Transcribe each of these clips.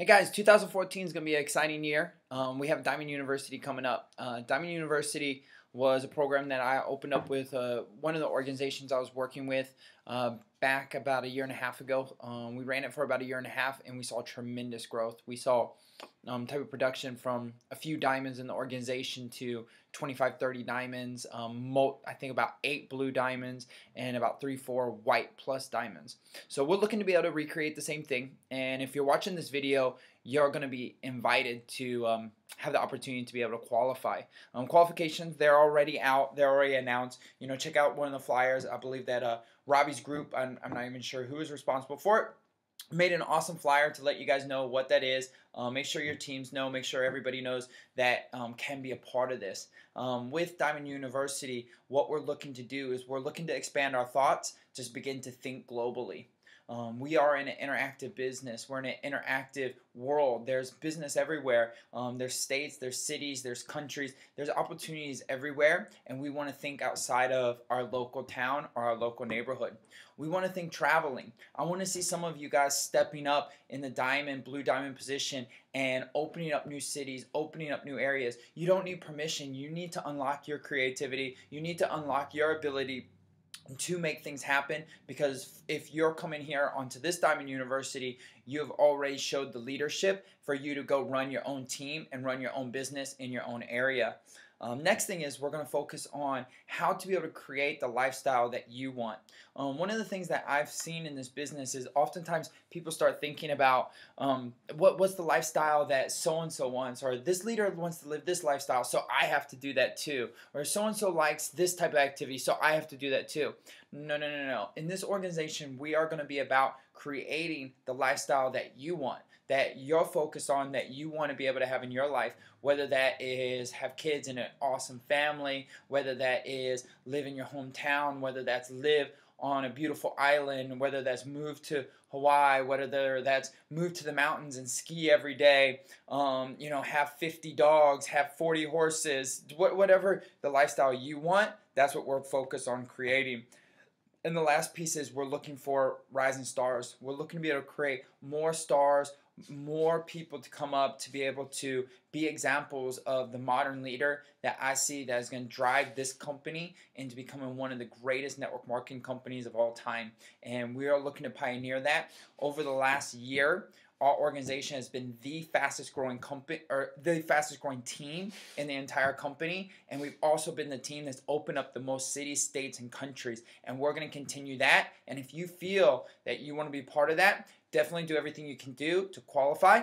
Hey guys, 2014 is going to be an exciting year. Um, we have Diamond University coming up. Uh, Diamond University was a program that I opened up with uh, one of the organizations I was working with uh, back about a year and a half ago. Um, we ran it for about a year and a half and we saw tremendous growth. We saw um, type of production from a few diamonds in the organization to 25, 30 diamonds, um, I think about eight blue diamonds and about three, four white plus diamonds. So we're looking to be able to recreate the same thing. And if you're watching this video, you're going to be invited to um, have the opportunity to be able to qualify. Um, qualifications, they're already out. They're already announced. You know, check out one of the flyers. I believe that uh, Robbie's group, I'm, I'm not even sure who is responsible for it, made an awesome flyer to let you guys know what that is. Uh, make sure your teams know. Make sure everybody knows that um, can be a part of this. Um, with Diamond University, what we're looking to do is we're looking to expand our thoughts, just begin to think globally. Um, we are in an interactive business. We're in an interactive world. There's business everywhere. Um, there's states, there's cities, there's countries, there's opportunities everywhere, and we want to think outside of our local town or our local neighborhood. We want to think traveling. I want to see some of you guys stepping up in the diamond, blue diamond position and opening up new cities, opening up new areas. You don't need permission. You need to unlock your creativity. You need to unlock your ability to make things happen because if you're coming here onto this Diamond University, you have already showed the leadership for you to go run your own team and run your own business in your own area. Um, next thing is we're going to focus on how to be able to create the lifestyle that you want. Um, one of the things that I've seen in this business is oftentimes people start thinking about um, what what's the lifestyle that so and so wants, or this leader wants to live this lifestyle, so I have to do that too, or so and so likes this type of activity, so I have to do that too. No, no, no, no. In this organization, we are going to be about creating the lifestyle that you want that you're focused on that you want to be able to have in your life, whether that is have kids in an awesome family, whether that is live in your hometown, whether that's live on a beautiful island, whether that's move to Hawaii, whether that's move to the mountains and ski every day, um, you know, have 50 dogs, have 40 horses, whatever the lifestyle you want, that's what we're focused on creating. And the last piece is we're looking for rising stars. We're looking to be able to create more stars, more people to come up to be able to be examples of the modern leader that I see that is going to drive this company into becoming one of the greatest network marketing companies of all time. And we are looking to pioneer that. Over the last year, our organization has been the fastest growing company or the fastest growing team in the entire company and we've also been the team that's opened up the most cities states and countries and we're going to continue that and if you feel that you want to be part of that definitely do everything you can do to qualify.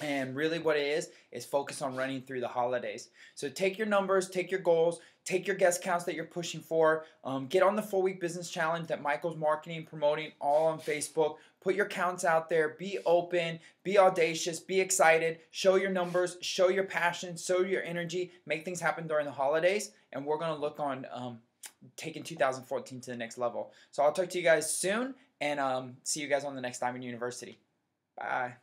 And really, what it is, is focus on running through the holidays. So, take your numbers, take your goals, take your guest counts that you're pushing for. Um, get on the four week business challenge that Michael's marketing, promoting all on Facebook. Put your counts out there. Be open, be audacious, be excited. Show your numbers, show your passion, show your energy. Make things happen during the holidays. And we're going to look on um, taking 2014 to the next level. So, I'll talk to you guys soon and um, see you guys on the next Diamond University. Bye.